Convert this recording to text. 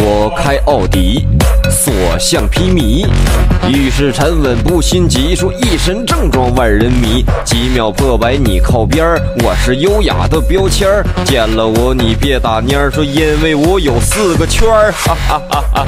我开奥迪，所向披靡，遇事沉稳不心急，说一身正装万人迷。几秒破百你靠边儿，我是优雅的标签儿。见了我你别打蔫儿，说因为我有四个圈儿。哈哈哈哈